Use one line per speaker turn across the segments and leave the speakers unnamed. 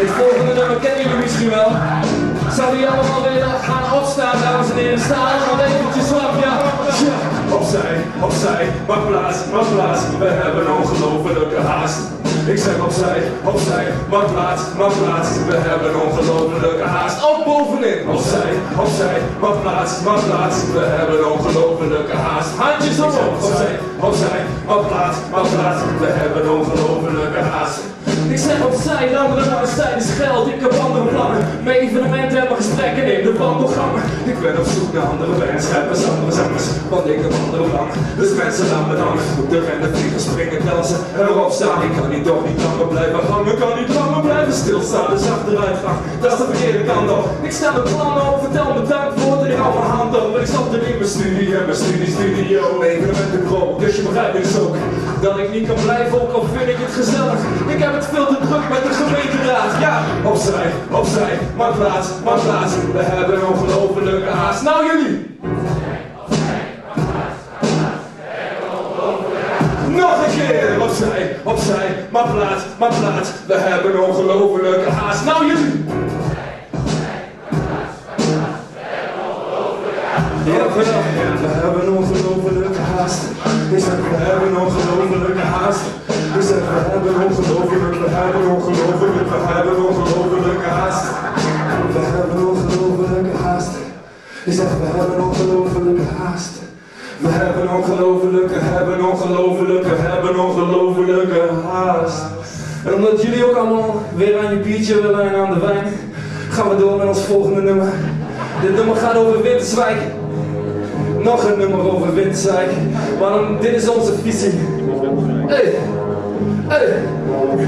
Dit volgende nummer kennen jullie misschien wel. Zou die allemaal weer gaan opstaan, dames en heren? Staan allemaal eventjes op, ja. ja.
Opzij, opzij, maar plaats, maar plaats. We hebben ongelofelijke haast. Ik zeg opzij, opzij, maar plaats, maar plaats. We hebben ongelofelijke haast. Ook bovenin. Opzij, opzij, maar plaats, maar plaats. We hebben ongelofelijke haast.
Handjes omhoog.
opzij, opzij, maar plaats, maar plaats. We hebben ongelofelijke
Ik
ben op zoek naar andere bandscheppers, andere ik heb andere plannen. Dus mensen laat me dan moeten rennen, vliegen, springen, dansen en erop staan. Ik kan niet toch niet langer blijven hangen, kan niet langer blijven stilstaan. Dus achteruit gaan, dat is de verkeerde kant op.
Ik stel mijn plannen op, vertel me dank voor al mijn hand op. Ik stap er in mijn studie en mijn studie studio.
Evenementen groot, dus je begrijpt dus ook.
Dat ik niet kan blijven, ook al vind ik het gezellig. Ik heb het veel te druk met de gemeenteraad. Ja,
Opzij, opzij, maar plaats, maar plaats. We hebben een ongelofelijke haast. Nou jullie! Nog een keer! Opzij, opzij, maar plaats, maar plaats. We hebben ongelofelijke haast. Nou jullie! We, hebben ongelofelijke haast. Ik zeg, we hebben ongelofelijke haast. Ik zeg, we hebben ongelofelijke, we hebben we hebben ongelofelijke haast. We hebben ongelofelijke haast. Ik zeg, we hebben ongelofelijke haast. We hebben ongelofelijke, hebben ongelofelijke, hebben ongelofelijke haast.
En omdat jullie ook allemaal weer aan je biertje willen en aan de wijn, gaan we door met ons volgende nummer. Dit nummer gaat over Winterswijk. Nog een nummer over Winterswijk. Want dit is onze visie. Hey, hey,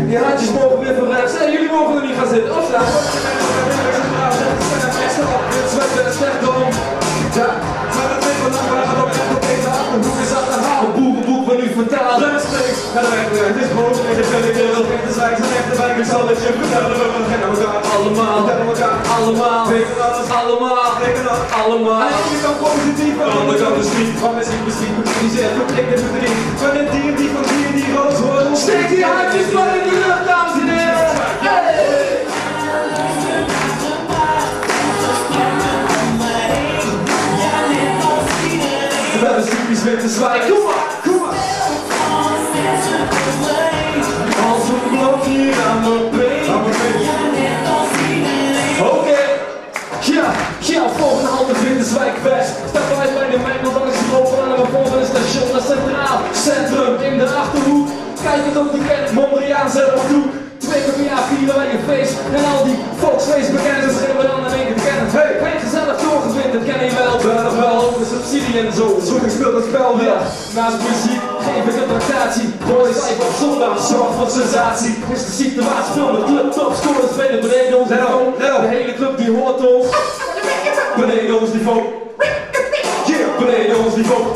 die handjes mogen weer van rechts. Jullie mogen er niet gaan zitten. Opstaan. Het is boos. En ik ben ik wil Winterswijk zijn echte wijk. Ik zal het je vertellen, we kennen elkaar allemaal. We kennen elkaar allemaal. Weten alles allemaal. Weten dat allemaal. Aan de ene kant positief, aan de andere kant niet. Maar misschien, misschien moet je niet zeggen, ik de verdriet. Van een dier die van dier die rood wordt. Steek die handjes maar in de lucht, dames en heren. Dat is typisch Winterswijk West. Stap uit bij de Mengel, dan is het lopen aan de volgende station naar Centraal. Centrum in de Achterhoek. Kijk het ook die kent, Mondriaan zelf toe. Twee keer per jaar vieren wij een feest. En al die volksfeestbekenders schreeuwen we dan in één keer kennen. Hey, hey, gezellig doorgewind, dat ken je wel. Nog wel over de subsidie en zo. Zo ik speel dat spel weer. Naast muziek geef ik een tractatie. Boys, ik op zondag zorg voor sensatie. Is de situatie veel met club topscorers spelen beneden ons. Let op, let op. De hele club die hoort ons. But they knows before. Yeah.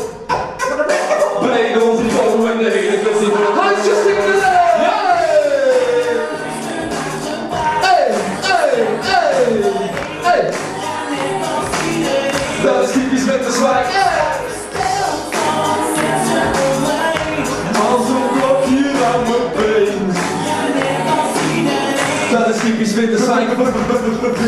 Typisch Winterswijk.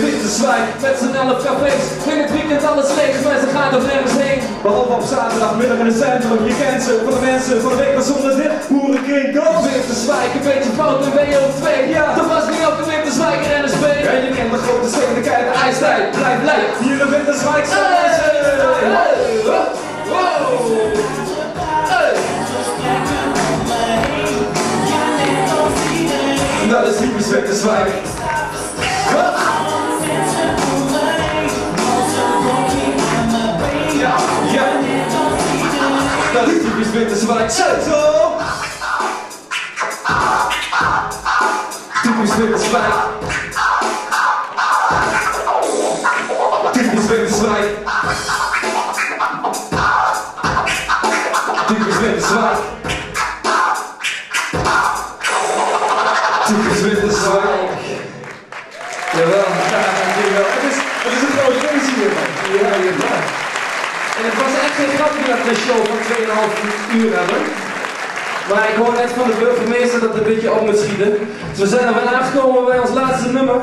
Winterswijk met z'n elf cafés. In het weekend alles leeg, maar ze gaan er nergens heen. Behalve op zaterdagmiddag in het centrum. Je kent ze voor de mensen van de week maar zonder dit. Boerenkring, go! Winterswijk, een beetje fout in WO2. Ja, dat was niet op de Winterswijk en NSB. En je kent de grote stedelijkheid, de ijstijd. Blijf blij, hier in Winterswijk zijn mensen. Hey, hey, wow. Hey. Dat is typisch Winterswijk. Dat is typisch Winterswijk. Zo. Typisch Winterswijk. Typisch Winterswijk. Typisch Winterswijk. Typisch Winterswijk. Jawel, ja, dankjewel. Het is, het is een groot feest hier. Ja, ja. En het was echt geen grapje dat we een show van 2,5 uur hebben. Maar ik hoor net van de burgemeester dat het een beetje op moet schieten. Dus we zijn er weer aangekomen bij ons laatste nummer.